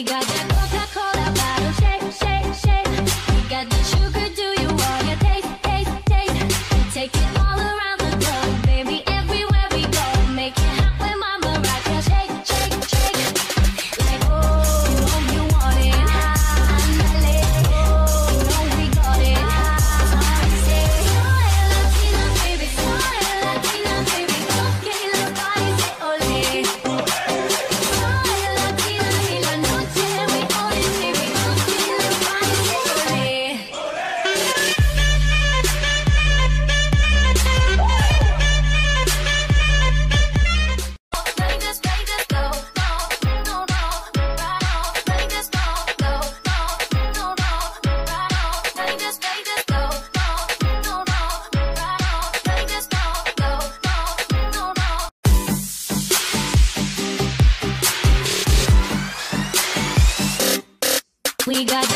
We got that Coca-Cola bottle shake, shake, shake. We got the sugar. we got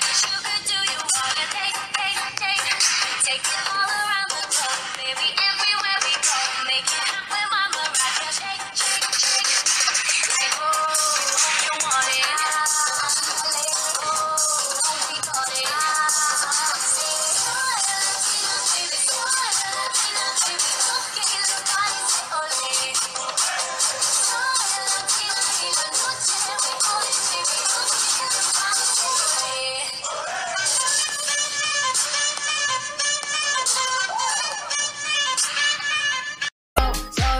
But you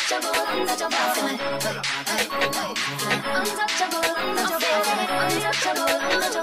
untouchable, untouchable, untouchable, untouchable, untouchable, untouchable, untouchable, untouchable, untouchable,